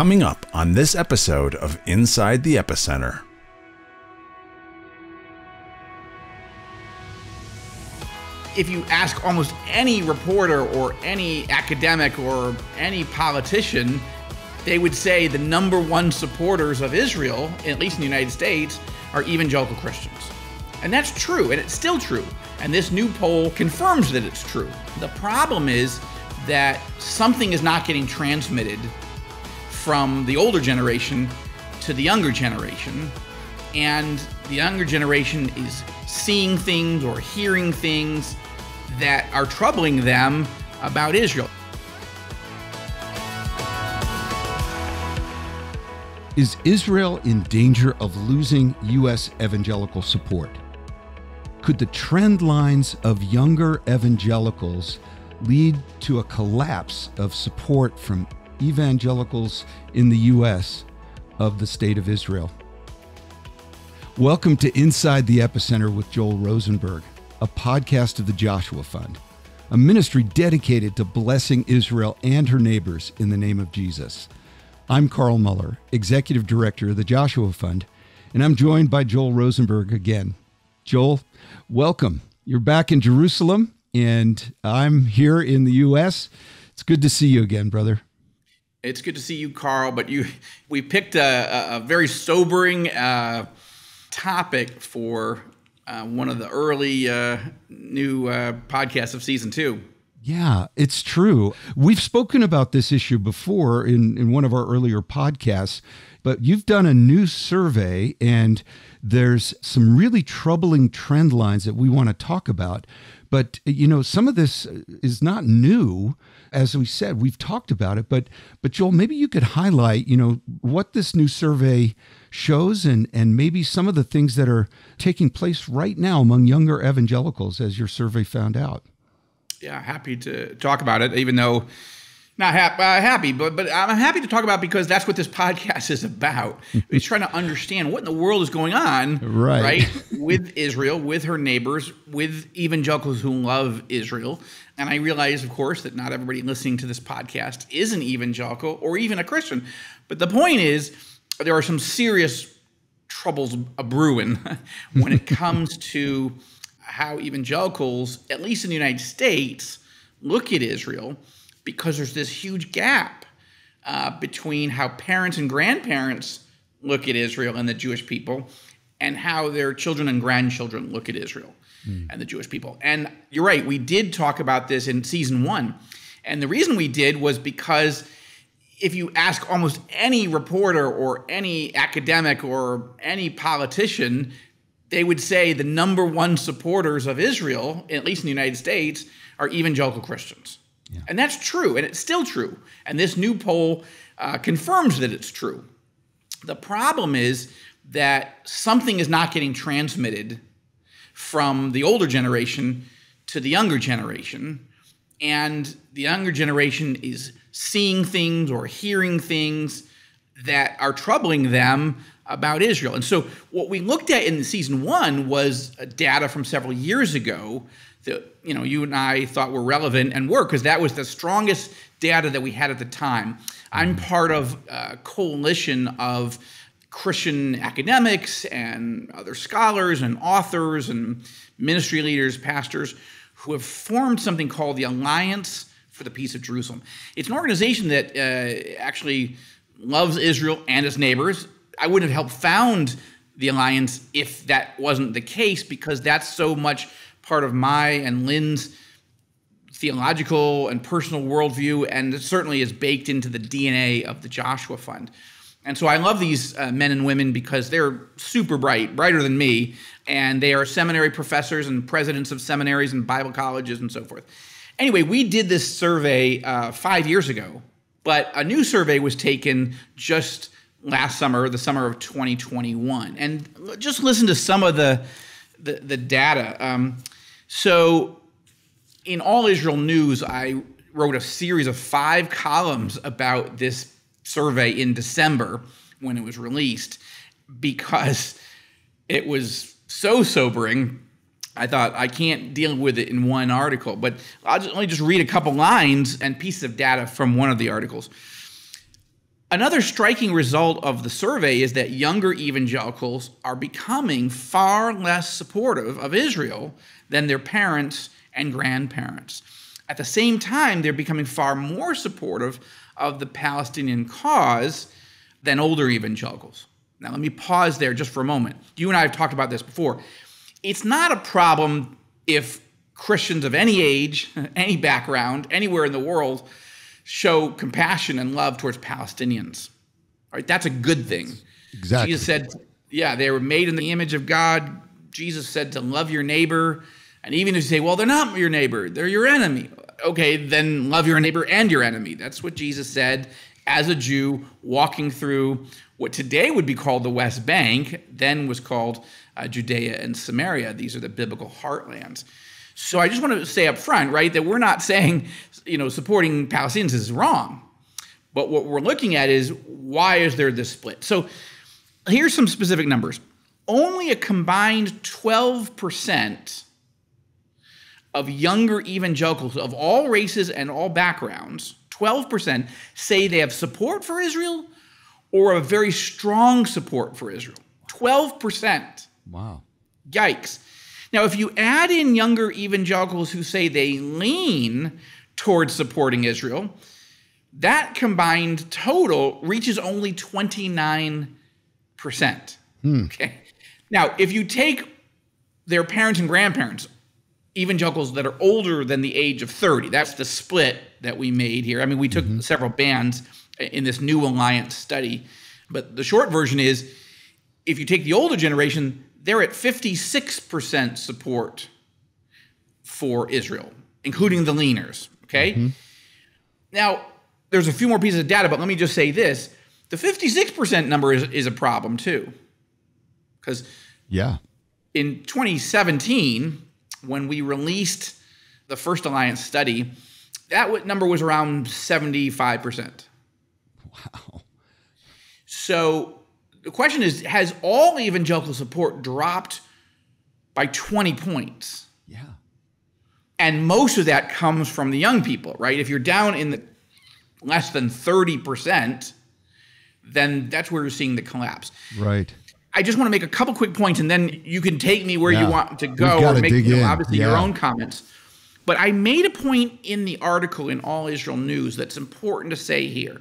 Coming up on this episode of Inside the Epicenter. if you ask almost any reporter or any academic or any politician, they would say the number one supporters of Israel, at least in the United States, are evangelical Christians. And that's true, and it's still true. And this new poll confirms that it's true. The problem is that something is not getting transmitted from the older generation to the younger generation. And the younger generation is seeing things or hearing things that are troubling them about Israel. Is Israel in danger of losing U.S. evangelical support? Could the trend lines of younger evangelicals lead to a collapse of support from evangelicals in the U.S. of the State of Israel? Welcome to Inside the Epicenter with Joel Rosenberg, a podcast of the Joshua Fund, a ministry dedicated to blessing Israel and her neighbors in the name of Jesus. I'm Carl Moeller, Executive Director of the Joshua Fund, and I'm joined by Joel Rosenberg again. Joel, welcome. You're back in Jerusalem, and I'm here in the U.S. It's good to see you again, brother. It's good to see you, Carl. But you, we picked a, a very sobering uh, topic for uh, one of the early uh, new uh, podcasts of season two. Yeah, it's true. We've spoken about this issue before in, in one of our earlier podcasts, but you've done a new survey and there's some really troubling trend lines that we want to talk about. But you know, some of this is not new. As we said, we've talked about it, but but Joel, maybe you could highlight, you know, what this new survey shows and and maybe some of the things that are taking place right now among younger evangelicals as your survey found out. Yeah, happy to talk about it, even though not ha- uh, happy, but but I'm happy to talk about because that's what this podcast is about. it's trying to understand what in the world is going on, right? Right with Israel, with her neighbors, with evangelicals who love Israel. And I realize, of course, that not everybody listening to this podcast is an evangelical or even a Christian. But the point is, there are some serious troubles a brewing when it comes to how evangelicals, at least in the United States, look at Israel because there's this huge gap uh, between how parents and grandparents look at Israel and the Jewish people and how their children and grandchildren look at Israel mm. and the Jewish people. And you're right, we did talk about this in season one. And the reason we did was because if you ask almost any reporter or any academic or any politician, they would say the number one supporters of Israel, at least in the United States, are evangelical Christians. Yeah. And that's true, and it's still true. And this new poll uh, confirms that it's true. The problem is that something is not getting transmitted from the older generation to the younger generation. And the younger generation is seeing things or hearing things that are troubling them about Israel. And so, what we looked at in season one was uh, data from several years ago that you know you and I thought were relevant and were because that was the strongest data that we had at the time. I'm mm. part of a coalition of Christian academics and other scholars and authors and ministry leaders, pastors who have formed something called the Alliance for the Peace of Jerusalem. It's an organization that uh, actually loves Israel and its neighbors. I wouldn't have helped found the alliance if that wasn't the case because that's so much part of my and Lynn's theological and personal worldview, and it certainly is baked into the DNA of the Joshua Fund. And so I love these uh, men and women because they're super bright, brighter than me, and they are seminary professors and presidents of seminaries and Bible colleges and so forth. Anyway, we did this survey uh, five years ago, but a new survey was taken just last summer, the summer of 2021. And just listen to some of the, the, the data. Um, so, in All Israel News, I wrote a series of five columns about this survey in December when it was released because it was so sobering. I thought I can't deal with it in one article, but I'll just, let me just read a couple lines and pieces of data from one of the articles. Another striking result of the survey is that younger evangelicals are becoming far less supportive of Israel than their parents and grandparents. At the same time, they're becoming far more supportive of the Palestinian cause than older evangelicals. Now, let me pause there just for a moment. You and I have talked about this before. It's not a problem if Christians of any age, any background, anywhere in the world show compassion and love towards Palestinians. All right, That's a good thing. Exactly. Jesus said, yeah, they were made in the image of God. Jesus said to love your neighbor. And even if you say, well, they're not your neighbor, they're your enemy. Okay, then love your neighbor and your enemy. That's what Jesus said as a Jew walking through what today would be called the West Bank, then was called uh, Judea and Samaria. These are the biblical heartlands. So I just want to say up front, right, that we're not saying, you know, supporting Palestinians is wrong. But what we're looking at is why is there this split? So here's some specific numbers. Only a combined 12% of younger evangelicals of all races and all backgrounds, 12% say they have support for Israel or a very strong support for Israel. 12%. Wow. Yikes. Now, if you add in younger evangelicals who say they lean towards supporting Israel, that combined total reaches only 29%. Hmm. Okay. Now, if you take their parents and grandparents, evangelicals that are older than the age of 30, that's the split that we made here. I mean, we took mm-hmm. several bands in this new alliance study, but the short version is if you take the older generation, they're at 56% support for Israel, including the leaners. Okay. Mm-hmm. Now, there's a few more pieces of data, but let me just say this the 56% number is, is a problem too. Because yeah, in 2017, when we released the first alliance study, that number was around 75%. Wow. So the question is Has all evangelical support dropped by 20 points? Yeah. And most of that comes from the young people, right? If you're down in the less than 30%, then that's where you're seeing the collapse. Right. I just want to make a couple quick points and then you can take me where yeah. you want to go or make you know, obviously yeah. your own comments. But I made a point in the article in All Israel News that's important to say here.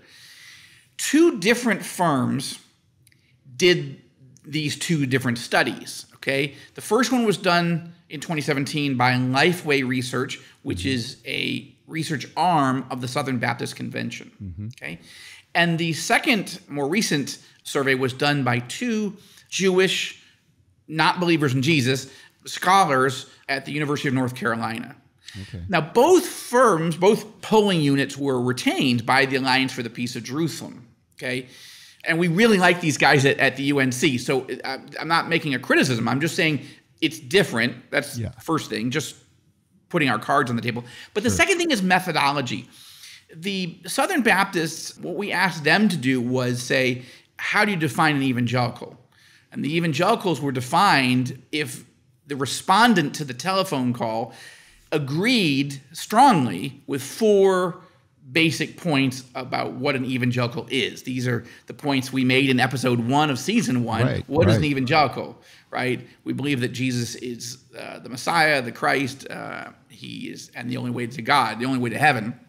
Two different firms did these two different studies. Okay, the first one was done in 2017 by Lifeway Research, which is a research arm of the Southern Baptist Convention. Mm-hmm. Okay, and the second, more recent survey was done by two Jewish, not believers in Jesus, scholars at the University of North Carolina. Okay. Now, both firms, both polling units were retained by the Alliance for the Peace of Jerusalem. Okay, and we really like these guys at, at the UNC. So uh, I'm not making a criticism. I'm just saying it's different. That's yeah. the first thing, just putting our cards on the table. But the sure. second thing is methodology. The Southern Baptists, what we asked them to do was say, how do you define an evangelical? And the evangelicals were defined if the respondent to the telephone call agreed strongly with four basic points about what an evangelical is. These are the points we made in episode one of season one. Right, what right. is an evangelical? Right? We believe that Jesus is uh, the Messiah, the Christ. Uh, he is, and the only way to God, the only way to heaven.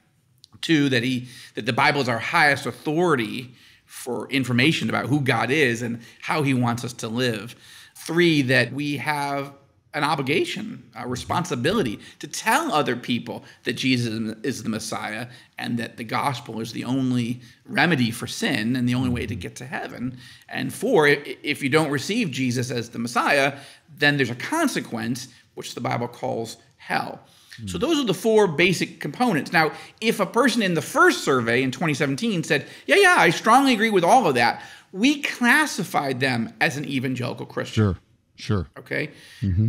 Two, that he that the Bible is our highest authority for information about who God is and how He wants us to live. Three, that we have an obligation, a responsibility to tell other people that Jesus is the Messiah and that the gospel is the only remedy for sin and the only way to get to heaven. And four, if you don't receive Jesus as the Messiah, then there's a consequence, which the Bible calls hell. So those are the four basic components. Now, if a person in the first survey in 2017 said, "Yeah, yeah, I strongly agree with all of that," we classified them as an evangelical Christian. Sure. Sure. Okay. Mm-hmm.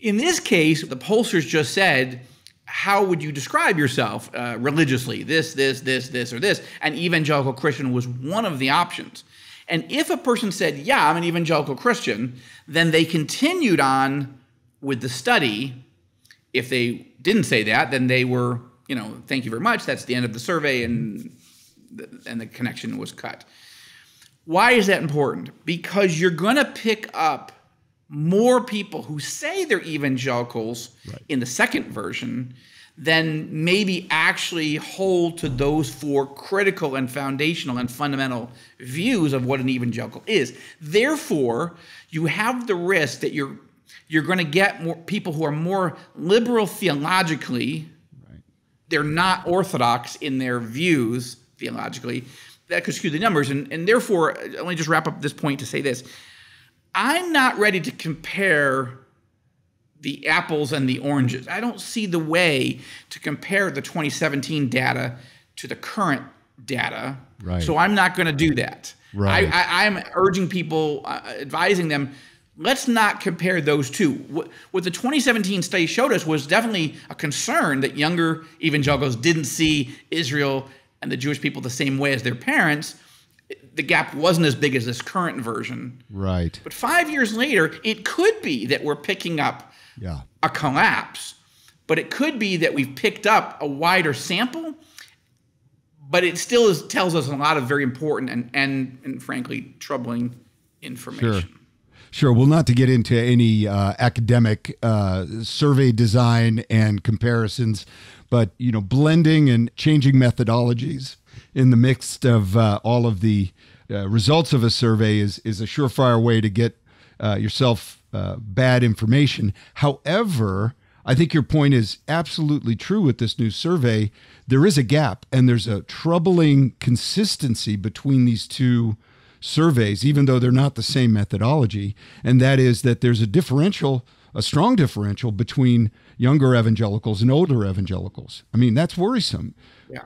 In this case, the pollsters just said, how would you describe yourself uh, religiously? This, this, this, this, or this. And evangelical Christian was one of the options. And if a person said, Yeah, I'm an evangelical Christian, then they continued on with the study. If they didn't say that, then they were, you know, thank you very much. That's the end of the survey, and and the connection was cut. Why is that important? Because you're going to pick up more people who say they're evangelicals right. in the second version than maybe actually hold to those four critical and foundational and fundamental views of what an evangelical is. Therefore, you have the risk that you're you're going to get more people who are more liberal theologically. Right. They're not orthodox in their views theologically. That could skew the numbers, and and therefore, let me just wrap up this point to say this: I'm not ready to compare the apples and the oranges. I don't see the way to compare the 2017 data to the current data. Right. So I'm not going to do that. Right. I, am urging people, uh, advising them, let's not compare those two. What, what the 2017 study showed us was definitely a concern that younger evangelicals didn't see Israel and the Jewish people the same way as their parents the gap wasn't as big as this current version. Right. But five years later, it could be that we're picking up yeah. a collapse, but it could be that we've picked up a wider sample. But it still is, tells us a lot of very important and, and, and frankly, troubling information. Sure. Sure. Well, not to get into any uh, academic uh, survey design and comparisons, but you know, blending and changing methodologies in the midst of uh, all of the uh, results of a survey is is a surefire way to get uh, yourself uh, bad information. However, I think your point is absolutely true with this new survey. There is a gap, and there's a troubling consistency between these two surveys, even though they're not the same methodology. And that is that there's a differential, a strong differential between younger evangelicals and older evangelicals. I mean, that's worrisome. Yeah.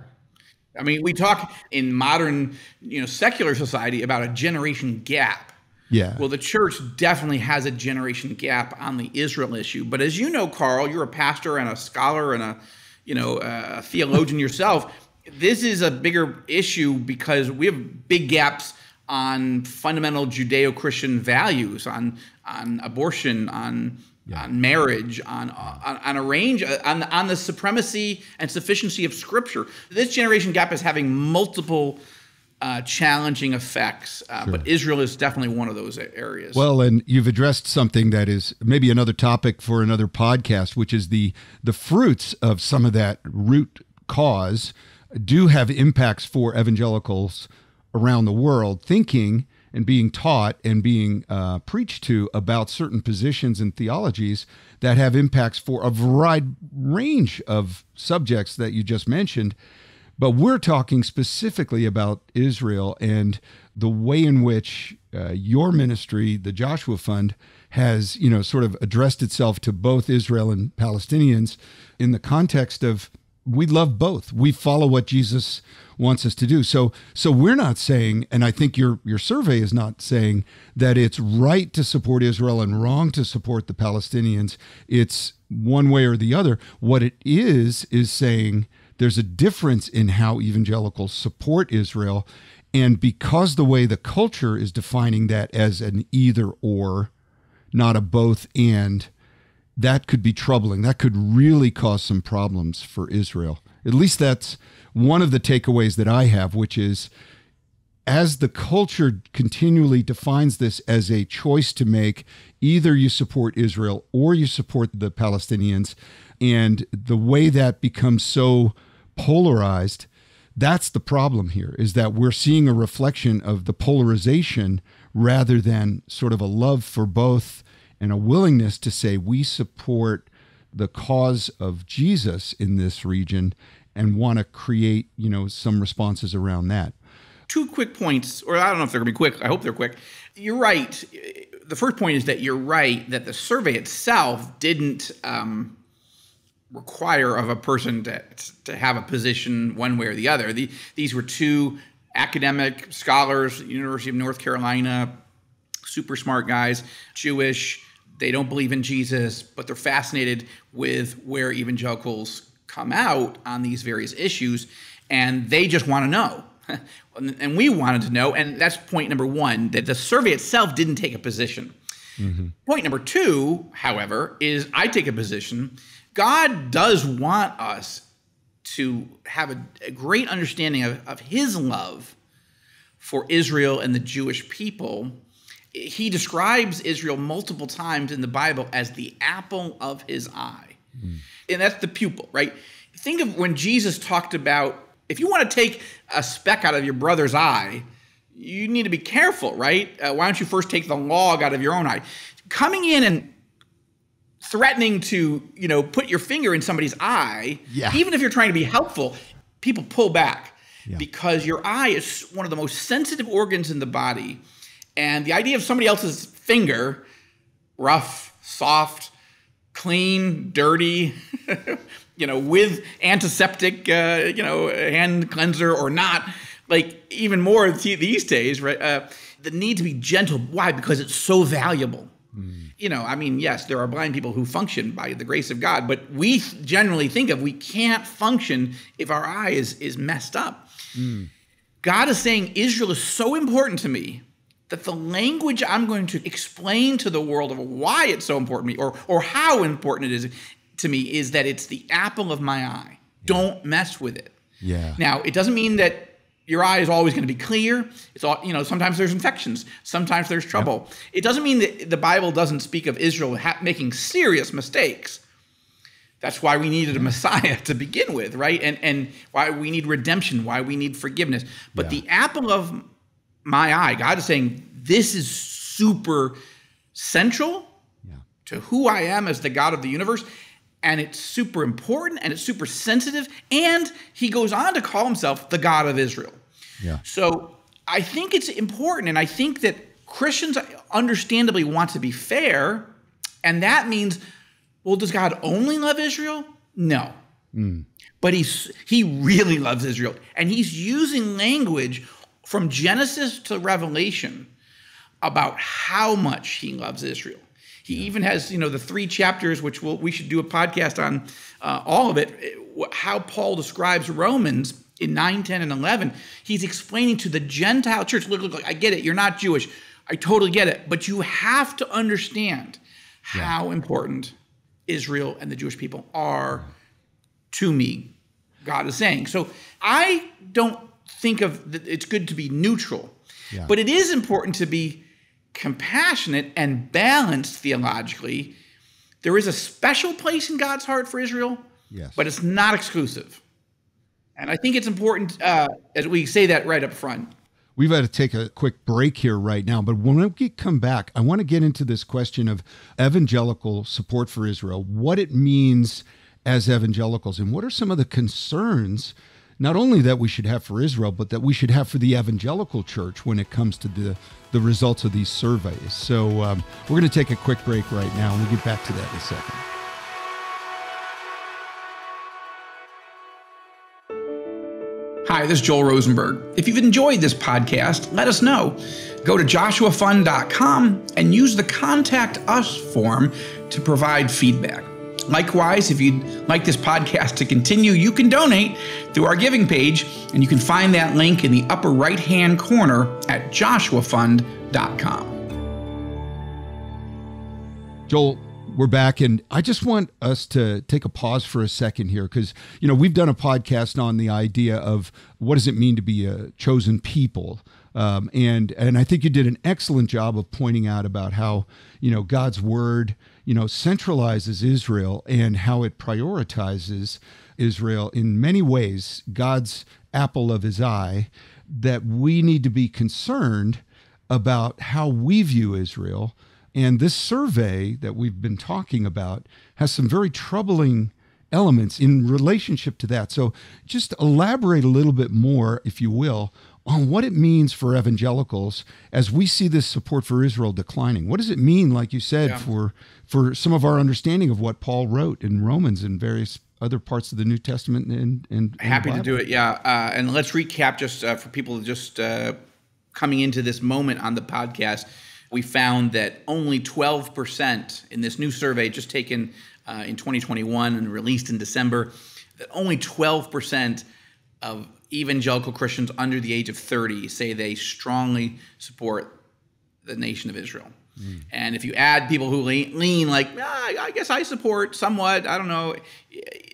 I mean, we talk in modern, you know, secular society about a generation gap. Yeah. Well, the church definitely has a generation gap on the Israel issue. But as you know, Carl, you're a pastor and a scholar and a, you know, a theologian yourself. This is a bigger issue because we have big gaps on fundamental Judeo-Christian values, on on abortion, on yeah. on marriage, on, on, on a range, on on the supremacy and sufficiency of Scripture. This generation gap is having multiple. Uh, challenging effects, uh, sure. but Israel is definitely one of those areas. Well, and you've addressed something that is maybe another topic for another podcast, which is the the fruits of some of that root cause do have impacts for evangelicals around the world, thinking and being taught and being uh, preached to about certain positions and theologies that have impacts for a wide range of subjects that you just mentioned. But we're talking specifically about Israel and the way in which uh, your ministry, the Joshua Fund, has you know sort of addressed itself to both Israel and Palestinians in the context of we love both. We follow what Jesus wants us to do. So so we're not saying, and I think your your survey is not saying that it's right to support Israel and wrong to support the Palestinians. It's one way or the other. What it is is saying there's a difference in how evangelicals support Israel. And because the way the culture is defining that as an either or, not a both and, that could be troubling. That could really cause some problems for Israel. At least that's one of the takeaways that I have, which is as the culture continually defines this as a choice to make, either you support Israel or you support the Palestinians. And the way that becomes so polarized, that's the problem here, is that we're seeing a reflection of the polarization rather than sort of a love for both and a willingness to say we support the cause of Jesus in this region and want to create, you know, some responses around that. Two quick points, or I don't know if they're going to be quick. I hope they're quick. You're right. The first point is that you're right that the survey itself didn't um, require of a person to, to have a position one way or the other. The, these were two academic scholars, University of North Carolina, super smart guys, Jewish. They don't believe in Jesus, but they're fascinated with where evangelicals come out on these various issues, and they just want to know. and we wanted to know, and that's point number one that the survey itself didn't take a position. Mm-hmm. Point number two, however, is I take a position. God does want us to have a, a great understanding of, of his love for Israel and the Jewish people, he describes Israel multiple times in the Bible as the apple of his eye. Mm. And that's the pupil, right? Think of when Jesus talked about if you want to take a speck out of your brother's eye, you need to be careful, right? Uh, why don't you first take the log out of your own eye? Coming in and threatening to, you know, put your finger in somebody's eye, yeah. even if you're trying to be helpful, people pull back yeah. because your eye is one of the most sensitive organs in the body. And the idea of somebody else's finger, rough, soft, clean, dirty, you know, with antiseptic, uh, you know, hand cleanser or not, like even more these days, right? Uh, the need to be gentle. Why? Because it's so valuable. Mm. You know, I mean, yes, there are blind people who function by the grace of God, but we generally think of we can't function if our eye is is messed up. Mm. God is saying Israel is so important to me that the language I'm going to explain to the world of why it's so important to me or or how important it is to me is that it's the apple of my eye. Yeah. Don't mess with it. Yeah. Now, it doesn't mean that your eye is always going to be clear. It's all, you know, sometimes there's infections, sometimes there's trouble. Yep. It doesn't mean that the Bible doesn't speak of Israel making serious mistakes. That's why we needed a mm. Messiah to begin with, right? And and why we need redemption, why we need forgiveness. But yeah. the apple of my eye, God is saying this is super central yeah. to who I am as the God of the universe and it's super important and it's super sensitive. And he goes on to call himself the God of Israel. Yeah. So I think it's important, and I think that Christians understandably want to be fair, and that means, well, does God only love Israel? No. Mm. But he's he really loves Israel, and he's using language from Genesis to Revelation about how much he loves Israel. He even has, you know, the three chapters, which we'll, we should do a podcast on uh, all of it, how Paul describes Romans in 9, 10, and 11. He's explaining to the Gentile church, look, look, look I get it. You're not Jewish. I totally get it. But you have to understand how yeah. important Israel and the Jewish people are to me, God is saying. So I don't think of it's good to be neutral, yeah. but it is important to be compassionate and balanced theologically, there is a special place in God's heart for Israel, yes. but it's not exclusive. And I think it's important uh, as we say that right up front. We've got to take a quick break here right now, but when we come back, I want to get into this question of evangelical support for Israel, what it means as evangelicals, and what are some of the concerns not only that we should have for Israel, but that we should have for the evangelical church when it comes to the, the results of these surveys. So um, we're going to take a quick break right now, and we'll get back to that in a second. Hi, this is Joel Rosenberg. If you've enjoyed this podcast, let us know. Go to joshuafund.com and use the Contact Us form to provide feedback. Likewise, if you'd like this podcast to continue, you can donate through our giving page, and you can find that link in the upper right hand corner at joshuafund.com. Joel, we're back, and I just want us to take a pause for a second here because, you know, we've done a podcast on the idea of what does it mean to be a chosen people. Um, and and I think you did an excellent job of pointing out about how you know God's word you know, centralizes Israel and how it prioritizes Israel in many ways, God's apple of his eye, that we need to be concerned about how we view Israel. And this survey that we've been talking about has some very troubling elements in relationship to that. So just elaborate a little bit more, if you will, on what it means for evangelicals as we see this support for Israel declining. What does it mean, like you said, yeah. for for some of our understanding of what Paul wrote in Romans and various other parts of the New Testament and and, happy to do it. Yeah, uh, and let's recap just uh, for people just uh, coming into this moment on the podcast. We found that only 12% in this new survey, just taken uh, in 2021 and released in December, that only 12% of evangelical Christians under the age of 30 say they strongly support the nation of Israel. And if you add people who lean, lean like, ah, I guess I support somewhat, I don't know,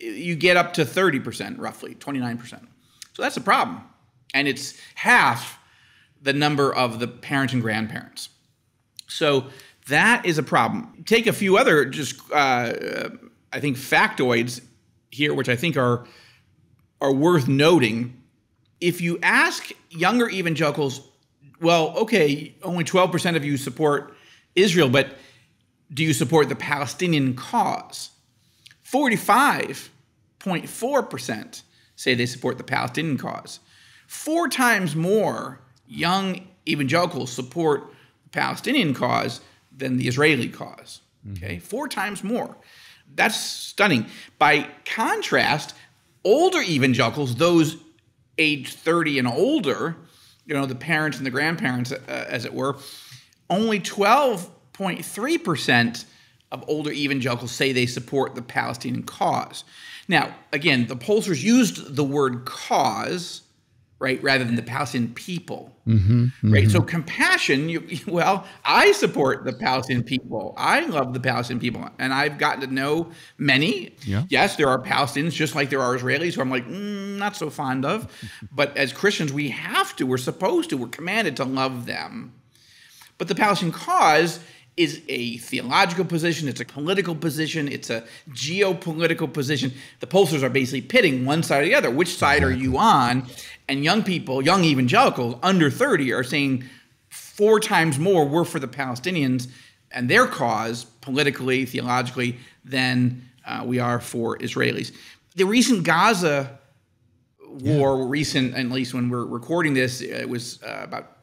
you get up to 30% roughly, 29%. So that's a problem. And it's half the number of the parents and grandparents. So that is a problem. Take a few other just, uh, I think, factoids here, which I think are are worth noting. If you ask younger evangelicals, well, okay, only 12% of you support Israel, but do you support the Palestinian cause? 45.4% say they support the Palestinian cause. Four times more young evangelicals support the Palestinian cause than the Israeli cause. Okay, mm-hmm. four times more. That's stunning. By contrast, older evangelicals, those age 30 and older, you know, the parents and the grandparents, uh, as it were, only 12.3% of older evangelicals say they support the Palestinian cause. Now, again, the pollsters used the word cause, right, rather than the Palestinian people, mm-hmm, right? Mm-hmm. So compassion, you, well, I support the Palestinian people. I love the Palestinian people, and I've gotten to know many. Yeah. Yes, there are Palestinians, just like there are Israelis, who I'm like, mm, not so fond of. but as Christians, we have to, we're supposed to, we're commanded to love them. But the Palestinian cause is a theological position, it's a political position, it's a geopolitical position. The pollsters are basically pitting one side or the other. Which side are you on? And young people, young evangelicals under 30 are saying four times more we're for the Palestinians and their cause politically, theologically, than uh, we are for Israelis. The recent Gaza war yeah. recent, at least when we're recording this, it was uh, about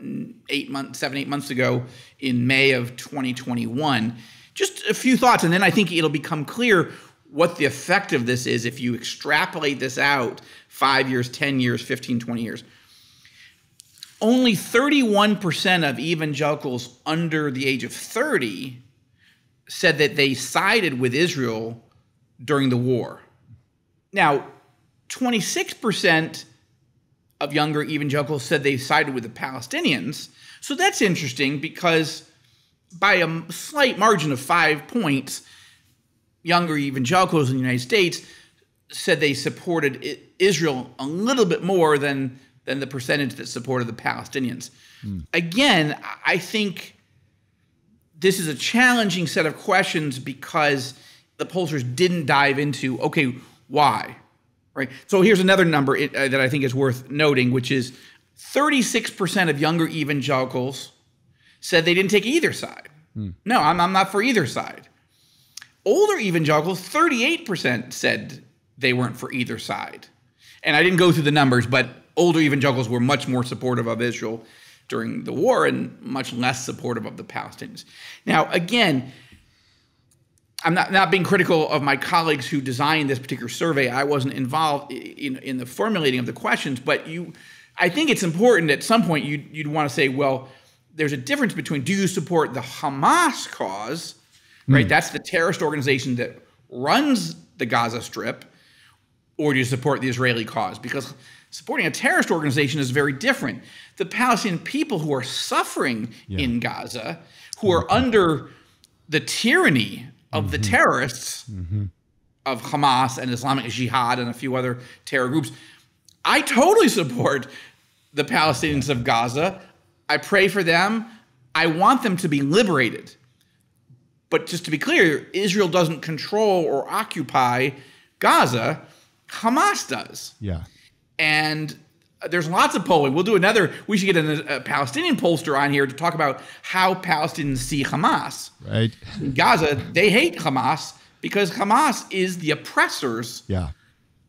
eight months, seven, eight months ago in May of 2021. Just a few thoughts, and then I think it'll become clear what the effect of this is if you extrapolate this out five years, 10 years, 15, 20 years. Only 31% of evangelicals under the age of 30 said that they sided with Israel during the war. Now, 26% of younger evangelicals said they sided with the Palestinians. So that's interesting because by a slight margin of five points, younger evangelicals in the United States said they supported Israel a little bit more than, than the percentage that supported the Palestinians. Mm. Again, I think this is a challenging set of questions because the pollsters didn't dive into okay, why? right? So here's another number uh, that I think is worth noting, which is 36% of younger evangelicals said they didn't take either side. Hmm. No, I'm, I'm not for either side. Older evangelicals, 38% said they weren't for either side. And I didn't go through the numbers, but older evangelicals were much more supportive of Israel during the war and much less supportive of the Palestinians. Now, again, I'm not, not being critical of my colleagues who designed this particular survey. I wasn't involved in, in the formulating of the questions, but you, I think it's important at some point you'd, you'd want to say, well, there's a difference between do you support the Hamas cause, right? Mm. That's the terrorist organization that runs the Gaza Strip, or do you support the Israeli cause? Because supporting a terrorist organization is very different. The Palestinian people who are suffering yeah. in Gaza, who are under the tyranny of mm-hmm. the terrorists mm-hmm. of Hamas and Islamic Jihad and a few other terror groups. I totally support the Palestinians of Gaza. I pray for them. I want them to be liberated. But just to be clear, Israel doesn't control or occupy Gaza. Hamas does. Yeah. And uh, there's lots of polling. We'll do another. We should get a, a, Palestinian pollster on here to talk about how Palestinians see Hamas. Right. In Gaza, they hate Hamas because Hamas is the oppressors yeah.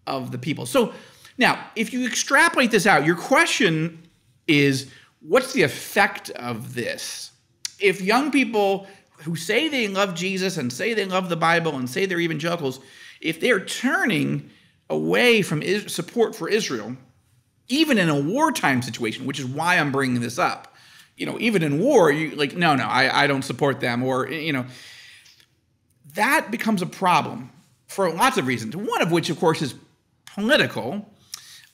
of the people. So now, if you extrapolate this out, your question is what's the effect of this? If young people who say they love Jesus and say they love the Bible and say they're evangelicals, if they're turning away from support for Israel, even in a wartime situation, which is why I'm bringing this up. You know, even in war, you like, no, no, I, I don't support them, or you know, that becomes a problem for lots of reasons. One of which, of course, is political.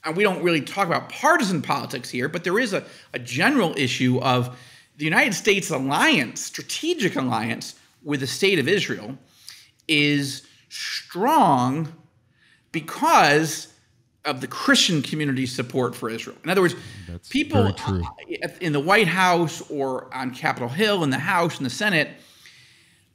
And we don't really talk about partisan politics here, but there is a, a general issue of the United States alliance, strategic alliance with the state of Israel, is strong because of the Christian community's support for Israel. In other words, That's people uh, in the White House or on Capitol Hill, in the House and the Senate,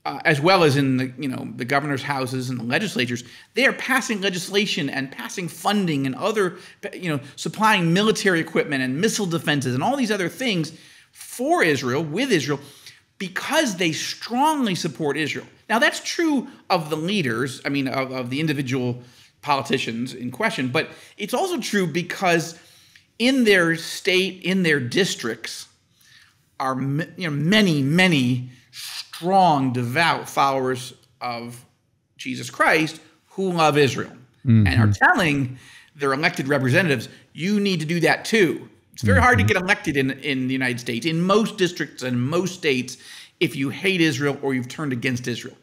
uh, as well as in the you know the governor's houses and the legislatures, they are passing legislation and passing funding and other you know supplying military equipment and missile defenses and all these other things for Israel with Israel because they strongly support Israel. Now that's true of the leaders, I mean of, of the individual politicians in question, but it's also true because in their state, in their districts, are you know many many strong devout followers of Jesus Christ who love Israel and are mm-hmm. telling their elected representatives you need to do that too. It's very hard to mm-hmm. get elected in, in the United States in most districts and most states if you hate Israel or you've turned against Israel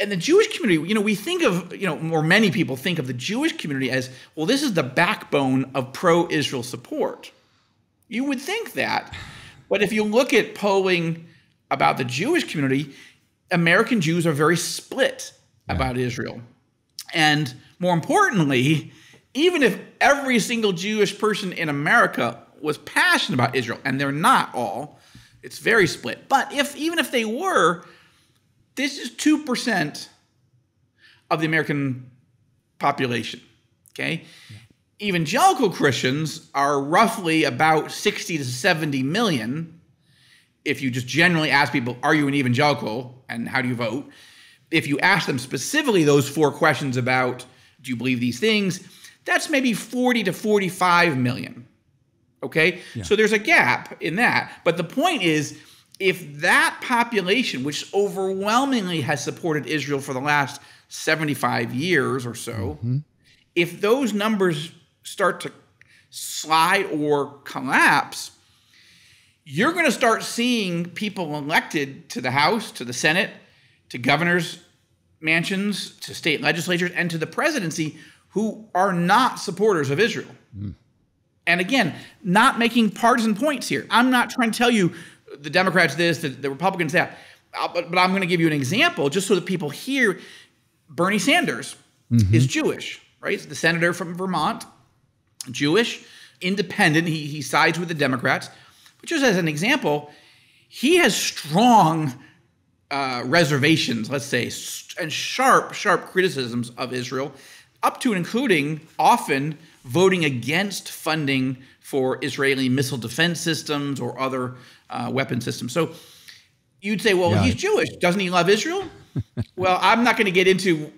and the Jewish community, you know, we think of, you know, or many people think of the Jewish community as, well, this is the backbone of pro Israel support. You would think that. But if you look at polling about the Jewish community, American Jews are very split about Israel. And more importantly, even if every single Jewish person in America was passionate about Israel, and they're not all, it's very split. But if even if they were, this is 2% of the American population. Okay? Evangelical Christians are roughly about 60 to 70 million. If you just generally ask people, Are you an evangelical? and how do you vote? If you ask them specifically those four questions about, Do you believe these things? That's maybe 40 to 45 million. Okay? So there's a gap in that. But the point is, if that population, which overwhelmingly has supported Israel for the last 75 years or so, mm-hmm. if those numbers start to slide or collapse, you're going to start seeing people elected to the House, to the Senate, to governors' mansions, to state legislatures, and to the presidency who are not supporters of Israel. Mm. And again, not making partisan points here. I'm not trying to tell you the Democrats this, the, the Republicans that, Uh, but, but I'm going to give you an example just so that people hear. Bernie Sanders is Jewish, right? He's the senator from Vermont, Jewish, independent. He, he sides with the Democrats. But just as an example, he has strong uh, reservations, let's say, st- and sharp, sharp criticisms of Israel, up to and including often voting against funding for Israeli missile defense systems or other uh, weapon systems. So you'd say, well, Yeah. he's Jewish. Doesn't he love Israel? well, I'm not going to get into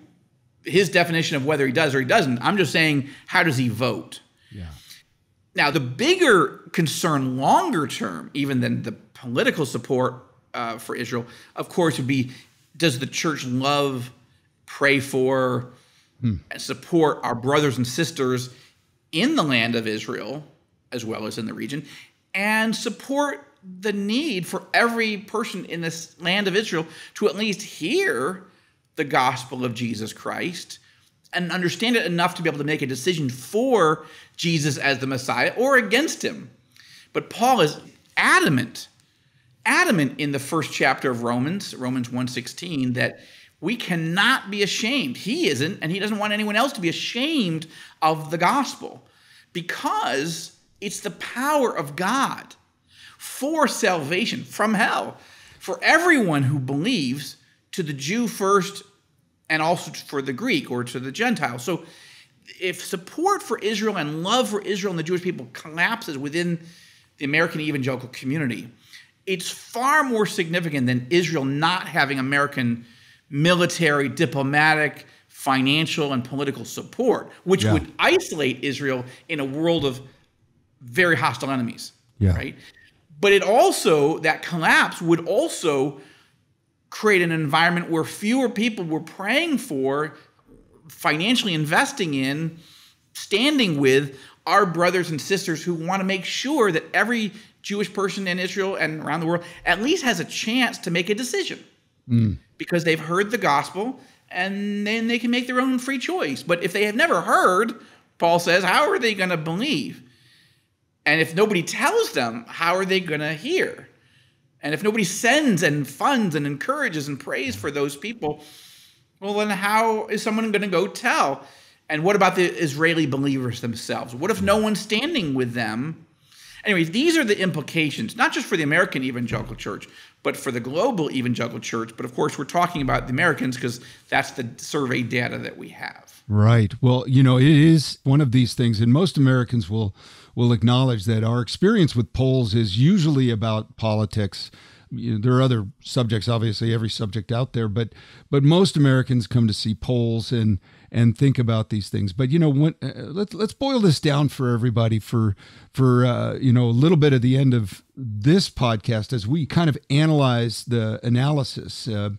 his definition of whether he does or he doesn't. I'm just saying, how does he vote? Yeah. Now, the bigger concern, longer term, even than the political support uh, for Israel, of course, would be does the church love, pray for, and support our brothers and sisters in the land of Israel, as well as in the region, and support the need for every person in this land of Israel to at least hear the gospel of Jesus Christ and understand it enough to be able to make a decision for Jesus as the Messiah or against him. But Paul is adamant, adamant in the first chapter of Romans, Romans 1:16, that we cannot be ashamed. He isn't, and he doesn't want anyone else to be ashamed of the gospel because it's the power of God for salvation from hell for everyone who believes to the Jew first and also for the Greek or to the Gentile. So if support for Israel and love for Israel and the Jewish people collapses within the American evangelical community, it's far more significant than Israel not having American military, diplomatic, financial, and political support, which Yeah. would isolate Israel in a world of very hostile enemies. Yeah. Right. But it also, that collapse would also create an environment where fewer people were praying for, financially investing in, standing with our brothers and sisters who want to make sure that every Jewish person in Israel and around the world at least has a chance to make a decision hmm. because they've heard the gospel and then they can make their own free choice. But if they have never heard, Paul says, how are they going to believe? And if nobody tells them, how are they going to hear? And if nobody sends and funds and encourages and prays for those people, well, then how is someone going to go tell? And what about the Israeli believers themselves? What if no one's standing with them? Anyways, these are the implications, not just for the American evangelical church, but for the global evangelical church. But of course, we're talking about the Americans because that's the survey data that we have. Right. Well, you know, it is one of these things, and most Americans will will acknowledge that our experience with polls is usually about politics. You know, there are other subjects, obviously, every subject out there, but but most Americans come to see polls and and think about these things. But you know, when, uh, let's let's boil this down for everybody for for uh, you know a little bit at the end of this podcast as we kind of analyze the analysis. Uh,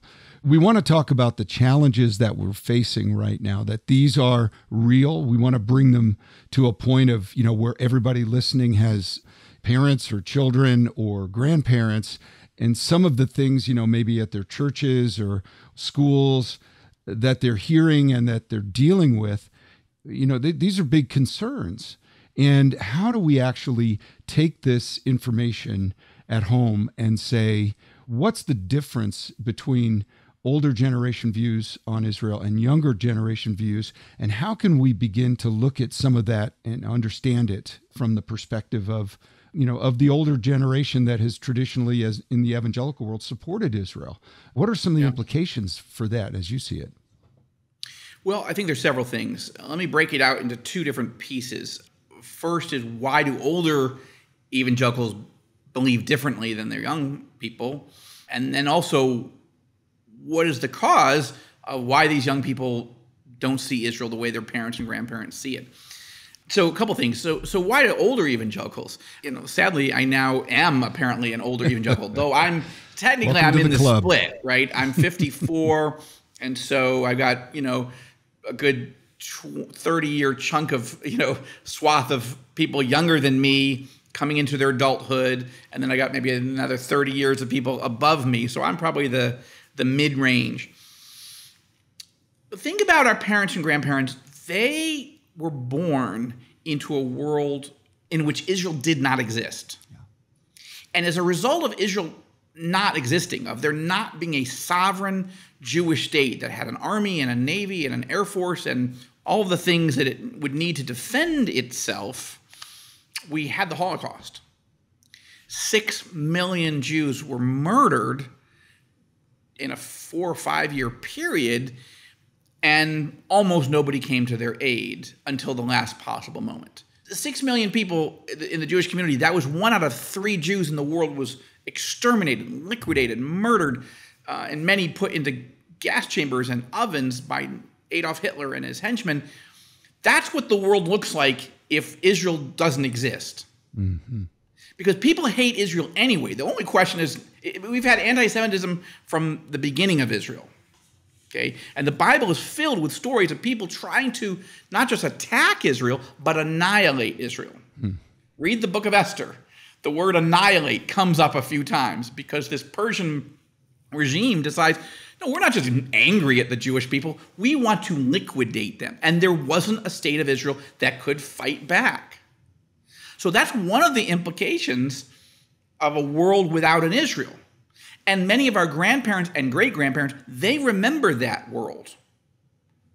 we want to talk about the challenges that we're facing right now that these are real. We want to bring them to a point of you know where everybody listening has parents or children or grandparents and some of the things you know maybe at their churches or schools that they're hearing and that they're dealing with you know these are big concerns. And how do we actually take this information at home and say what's the difference between older generation views on Israel and younger generation views? And how can we begin to look at some of that and understand it from the perspective of, you know, of the older generation that has traditionally, as in the evangelical world, supported Israel? What are some of the yeah. implications for that as you see it? Well, I think there's several things. Let me break it out into two different pieces. First is why do older evangelicals believe differently than their young people? And then also what is the cause of why these young people don't see Israel the way their parents and grandparents see it. So a couple things. So so why do older evangelicals? You know, sadly, I now am apparently an older evangelical, though I'm technically Welcome I'm in the, the split, right? I'm 54, and so I've got you know a good 30 year chunk of you know swath of people younger than me coming into their adulthood, and then I got maybe another 30 years of people above me. So I'm probably the the mid range. Think about our parents and grandparents. They were born into a world in which Israel did not exist. Yeah. And as a result of Israel not existing, of there not being a sovereign Jewish state that had an army and a navy and an air force and all the things that it would need to defend itself, we had the Holocaust. Six million Jews were murdered in a four or five year period, and almost nobody came to their aid until the last possible moment. Six million people in the Jewish community, that was one out of three Jews in the world was exterminated, liquidated, murdered, uh, and many put into gas chambers and ovens by Adolf Hitler and his henchmen. That's what the world looks like if Israel doesn't exist. Mm-hmm because people hate Israel anyway. The only question is we've had anti Semitism from the beginning of Israel. Okay? And the Bible is filled with stories of people trying to not just attack Israel, but annihilate Israel. Hmm. Read the book of Esther. The word annihilate comes up a few times because this Persian regime decides no, we're not just angry at the Jewish people, we want to liquidate them. And there wasn't a state of Israel that could fight back. So that's one of the implications of a world without an Israel. And many of our grandparents and great grandparents, they remember that world.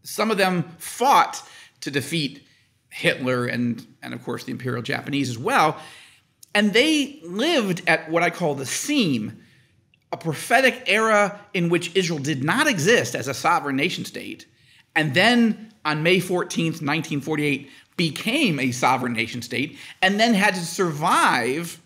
Some of them fought to defeat Hitler and, and of course, the Imperial Japanese as well. And they lived at what I call the seam, a prophetic era in which Israel did not exist as a sovereign nation state. And then on May 14th, 1948, became a sovereign nation state and then had to survive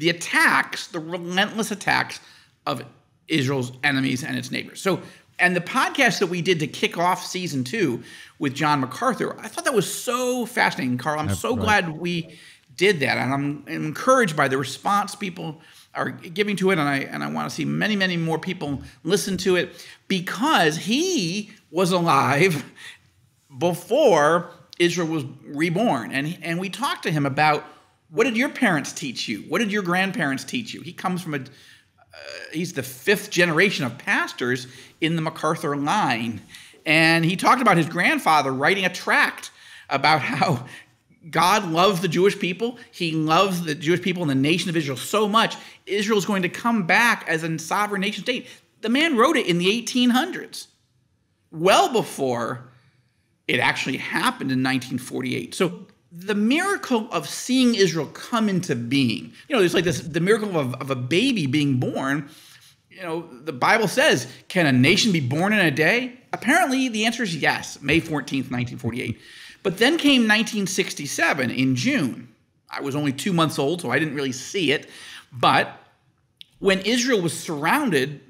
the attacks, the relentless attacks of Israel's enemies and its neighbors. So, and the podcast that we did to kick off season two with John MacArthur, I thought that was so fascinating, Carl. I'm so right. glad we did that, and I'm encouraged by the response people are giving to it, and I and I want to see many, many more people listen to it because he was alive before Israel was reborn. And, and we talked to him about what did your parents teach you? What did your grandparents teach you? He comes from a, uh, he's the fifth generation of pastors in the MacArthur line. And he talked about his grandfather writing a tract about how God loves the Jewish people. He loves the Jewish people and the nation of Israel so much. Israel is going to come back as a sovereign nation state. The man wrote it in the 1800s, well before it actually happened in 1948. So the miracle of seeing Israel come into being, you know, it's like this the miracle of, of a baby being born. You know, the Bible says, can a nation be born in a day? Apparently, the answer is yes, May 14th, 1948. But then came 1967 in June. I was only two months old, so I didn't really see it. But when Israel was surrounded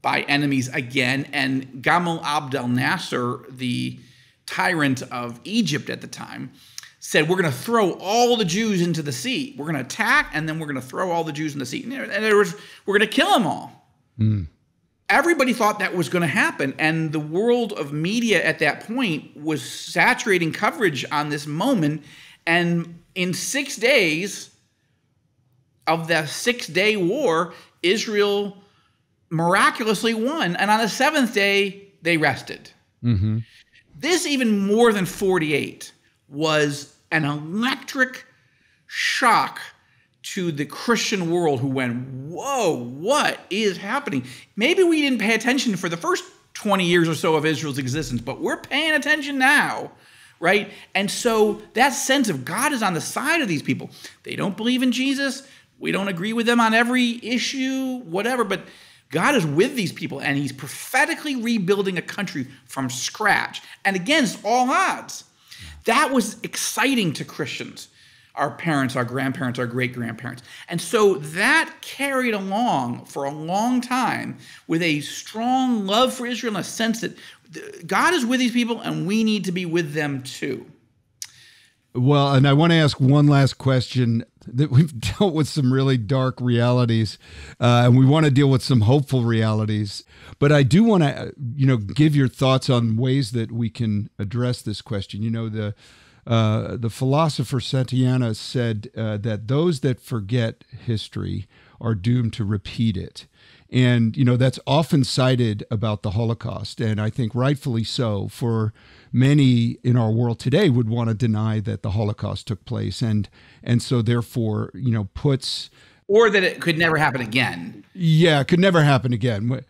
by enemies again, and Gamal Abdel Nasser, the tyrant of Egypt at the time, said, We're going to throw all the Jews into the sea. We're going to attack, and then we're going to throw all the Jews in the sea. And there was, we're going to kill them all. Mm. Everybody thought that was going to happen. And the world of media at that point was saturating coverage on this moment. And in six days of the six day war, Israel miraculously won. And on the seventh day, they rested. Mm-hmm. This, even more than 48, was an electric shock to the Christian world who went, Whoa, what is happening? Maybe we didn't pay attention for the first 20 years or so of Israel's existence, but we're paying attention now, right? And so that sense of God is on the side of these people. They don't believe in Jesus. We don't agree with them on every issue, whatever, but God is with these people and he's prophetically rebuilding a country from scratch and against all odds. That was exciting to Christians, our parents, our grandparents, our great grandparents. And so that carried along for a long time with a strong love for Israel and a sense that God is with these people and we need to be with them too. Well, and I want to ask one last question that we've dealt with some really dark realities, uh, and we want to deal with some hopeful realities. But I do want to, you know, give your thoughts on ways that we can address this question. You know, the uh, the philosopher Santayana said uh, that those that forget history are doomed to repeat it. And, you know, that's often cited about the Holocaust, and I think rightfully so, for many in our world today would want to deny that the Holocaust took place. And, and so therefore, you know, puts. Or that it could never happen again. Yeah, it could never happen again.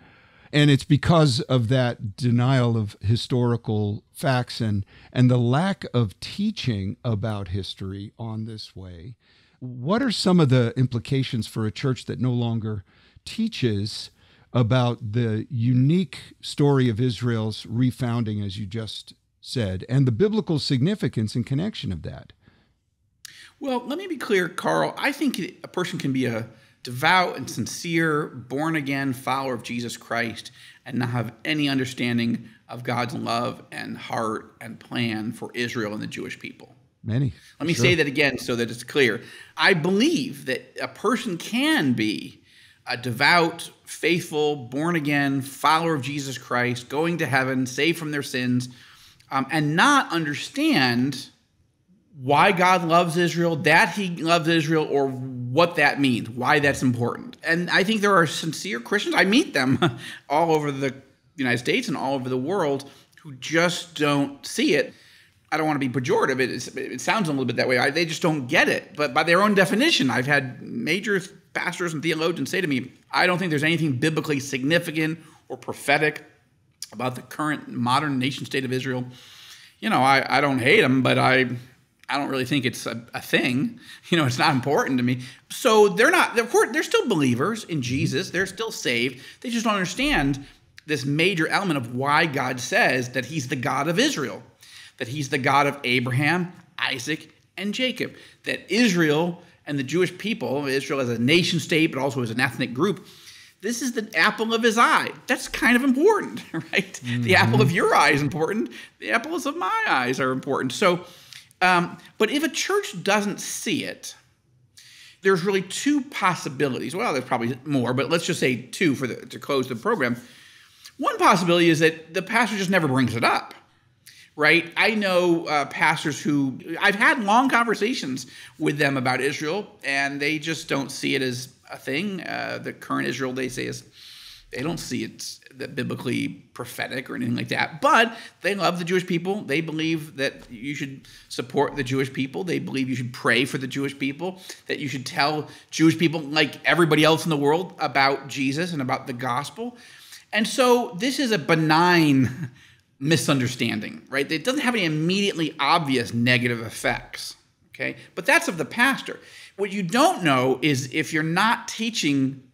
And it's because of that denial of historical facts and, and the lack of teaching about history on this way. What are some of the implications for a church that no longer teaches about the unique story of Israel's refounding, as you just said, and the biblical significance and connection of that. Well, let me be clear, Carl. I think a person can be a devout and sincere, born again follower of Jesus Christ and not have any understanding of God's love and heart and plan for Israel and the Jewish people. Many. Let me sure. say that again so that it's clear. I believe that a person can be a devout, faithful, born again follower of Jesus Christ, going to heaven, saved from their sins, um, and not understand why God loves Israel, that he loves Israel, or what that means, why that's important. And I think there are sincere Christians, I meet them all over the United States and all over the world who just don't see it. I don't want to be pejorative. It, it sounds a little bit that way. I, they just don't get it. But by their own definition, I've had major pastors and theologians say to me, I don't think there's anything biblically significant or prophetic about the current modern nation state of Israel. You know, I, I don't hate them, but I I don't really think it's a, a thing. You know, it's not important to me. So they're not, of course, they're still believers in Jesus. Mm-hmm. They're still saved. They just don't understand this major element of why God says that he's the God of Israel, that he's the God of Abraham, Isaac, and Jacob, that Israel and the Jewish people, Israel as a nation state, but also as an ethnic group, this is the apple of his eye. That's kind of important, right? Mm-hmm. The apple of your eye is important. The apples of my eyes are important. So, um, but if a church doesn't see it, there's really two possibilities. Well, there's probably more, but let's just say two for the, to close the program. One possibility is that the pastor just never brings it up right? I know uh, pastors who I've had long conversations with them about Israel, and they just don't see it as a thing. Uh, the current Israel they say is They don't see it that biblically prophetic or anything like that. But they love the Jewish people. They believe that you should support the Jewish people. They believe you should pray for the Jewish people, that you should tell Jewish people, like everybody else in the world, about Jesus and about the gospel. And so this is a benign misunderstanding, right? It doesn't have any immediately obvious negative effects, okay? But that's of the pastor. What you don't know is if you're not teaching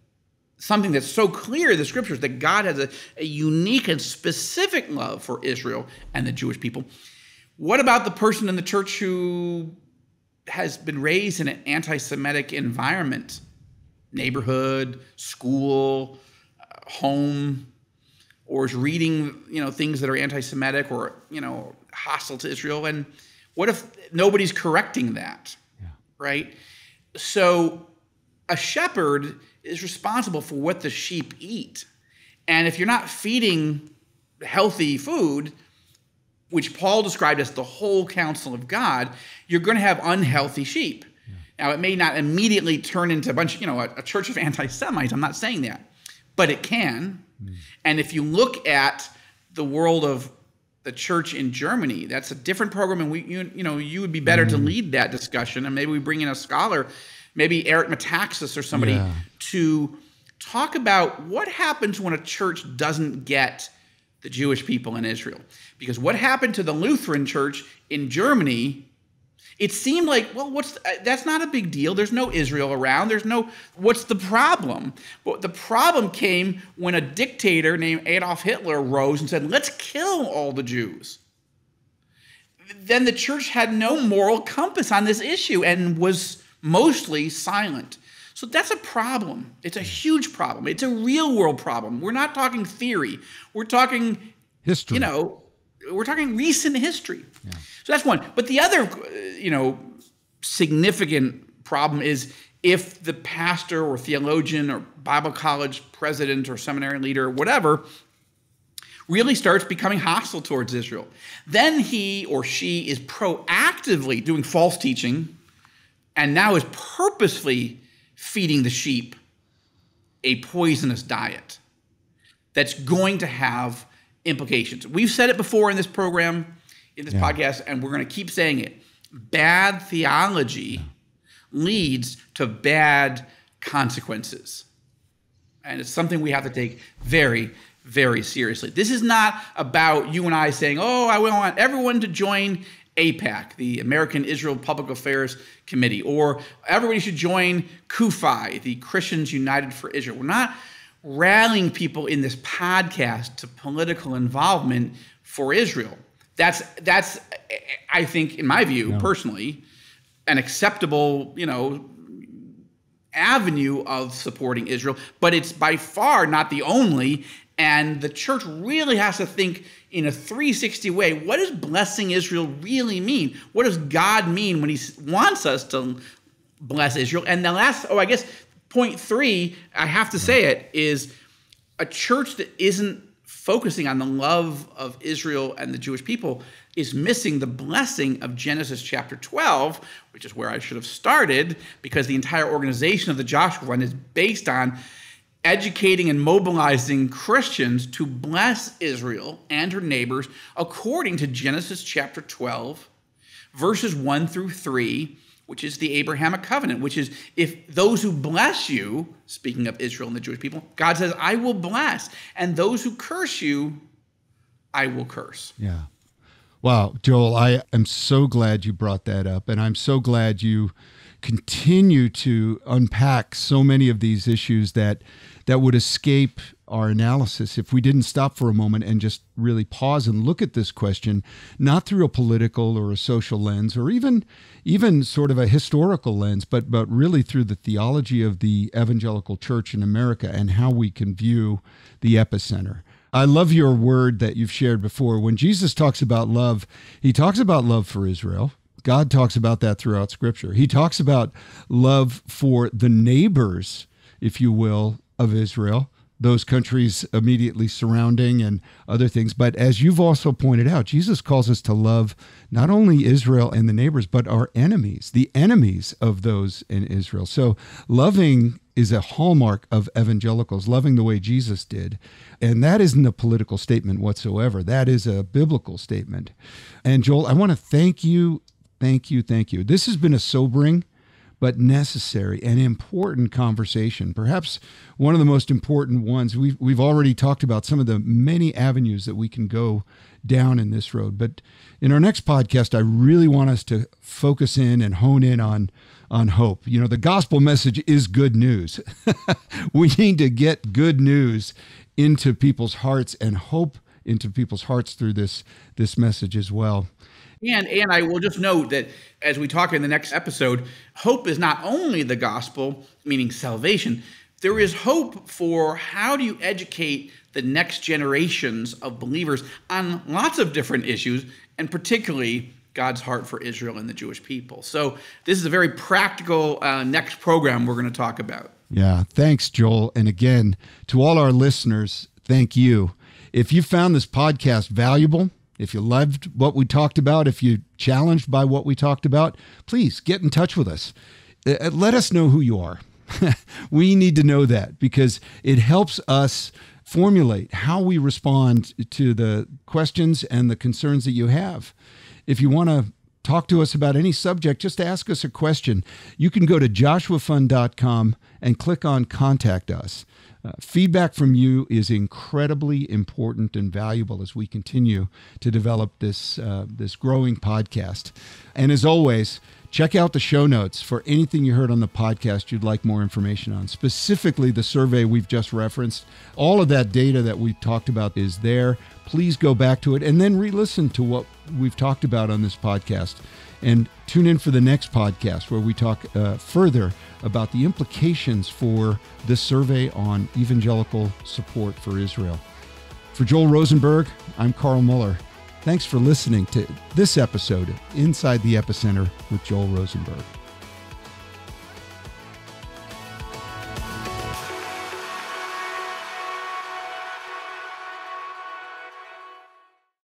something that's so clear in the scriptures that God has a, a, unique and specific love for Israel and the Jewish people. What about the person in the church who has been raised in an anti Semitic environment, neighborhood, school, uh, home, or is reading you know things that are anti-Semitic or you know hostile to Israel? And what if nobody's correcting that? Yeah. Right? So a shepherd is responsible for what the sheep eat. And if you're not feeding healthy food, which Paul described as the whole counsel of God, you're going to have unhealthy sheep. Yeah. Now, it may not immediately turn into a bunch, you know, a, a church of anti Semites. I'm not saying that, but it can. Mm. And if you look at the world of the church in Germany, that's a different program, and we, you, you know, you would be better mm. to lead that discussion, and maybe we bring in a scholar maybe Eric Metaxas or somebody yeah. to talk about what happens when a church doesn't get the Jewish people in Israel. Because what happened to the Lutheran church in Germany, it seemed like, well, what's the, uh, that's not a big deal. There's no Israel around. There's no what's the problem? But the problem came when a dictator named Adolf Hitler rose and said, "Let's kill all the Jews." Then the church had no moral compass on this issue and was mostly silent. So that's a problem. It's a huge problem. It's a real world problem. We're not talking theory. We're talking history. You know, we're talking recent history. Yeah. So that's one. But the other, uh, you know, significant problem is if the pastor or theologian or Bible college president or seminary leader or whatever really starts becoming hostile towards Israel, then he or she is proactively doing false teaching and now is purposefully feeding the sheep a poisonous diet that's going to have implications. We've said it before in this program, in this yeah. podcast, and we're going to keep saying it. Bad theology leads to bad consequences. And it's something we have to take very, very seriously. This is not about you and I saying, oh, I want everyone to join AIPAC, the American Israel Public Affairs Committee, or everybody should join CUFI, the Christians United for Israel. We're not rallying people in this podcast to political involvement for Israel. That's that's I think, in my view, no. personally, an acceptable, you know, avenue of supporting Israel, but it's by far not the only. And the church really has to think in a 360 way what does blessing Israel really mean? What does God mean when He wants us to bless Israel? And the last, oh, I guess point three, I have to say it, is a church that isn't focusing on the love of Israel and the Jewish people is missing the blessing of Genesis chapter 12, which is where I should have started, because the entire organization of the Joshua Fund is based on educating and mobilizing Christians to bless Israel and her neighbors according to Genesis chapter 12, verses 1 through 3, which is the Abrahamic covenant, which is if those who bless you, speaking of Israel and the Jewish people, God says, I will bless, and those who curse you, I will curse. Yeah. Wow, Joel, I am so glad you brought that up, and I'm so glad you continue to unpack so many of these issues that that would escape our analysis if we didn't stop for a moment and just really pause and look at this question not through a political or a social lens or even even sort of a historical lens but but really through the theology of the evangelical church in America and how we can view the epicenter. I love your word that you've shared before. When Jesus talks about love he talks about love for Israel. God talks about that throughout scripture. He talks about love for the neighbors, if you will, of Israel, those countries immediately surrounding and other things. But as you've also pointed out, Jesus calls us to love not only Israel and the neighbors, but our enemies, the enemies of those in Israel. So loving is a hallmark of evangelicals, loving the way Jesus did. And that isn't a political statement whatsoever. That is a biblical statement. And Joel, I want to thank you, thank you, thank you. This has been a sobering but necessary and important conversation. Perhaps one of the most important ones. We've, we've already talked about some of the many avenues that we can go down in this road. But in our next podcast, I really want us to focus in and hone in on on hope. You know, the gospel message is good news. we need to get good news into people's hearts and hope into people's hearts through this this message as well. And and I will just note that as we talk in the next episode, hope is not only the gospel, meaning salvation. There is hope for how do you educate the next generations of believers on lots of different issues, and particularly God's heart for Israel and the Jewish people. So, this is a very practical uh, next program we're going to talk about. Yeah, thanks, Joel. And again, to all our listeners, thank you. If you found this podcast valuable, if you loved what we talked about, if you challenged by what we talked about, please get in touch with us. Uh, uh, let us know who you are. we need to know that because it helps us formulate how we respond to the questions and the concerns that you have. If you want to talk to us about any subject, just ask us a question. You can go to joshuafund.com and click on Contact Us. Uh, feedback from you is incredibly important and valuable as we continue to develop this uh, this growing podcast. And as always, check out the show notes for anything you heard on the podcast you'd like more information on. Specifically, the survey we've just referenced. All of that data that we talked about is there. Please go back to it and then re-listen to what we've talked about on this podcast. And tune in for the next podcast where we talk uh, further about the implications for this survey on evangelical support for Israel. For Joel Rosenberg, I'm Carl Moeller. Thanks for listening to this episode Inside the Epicenter with Joel Rosenberg.